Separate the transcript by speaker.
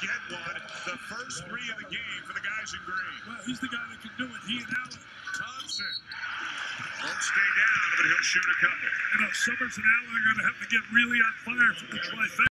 Speaker 1: get one. The first three of the game for the guys in green.
Speaker 2: Well, he's the guy that can do it. He and Allen.
Speaker 1: Thompson won't stay down, but he'll shoot a couple.
Speaker 2: You know, Summers and Allen are going to have to get really on fire for the trifecta.